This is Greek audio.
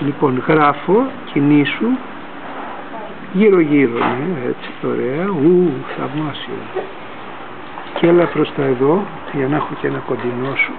Λοιπόν, γράφω, κινήσου, γύρω γύρω, ναι, έτσι, ωραία, ου, θαυμάσιο. Και έλα προς τα εδώ, για να έχω και ένα κοντινό σου.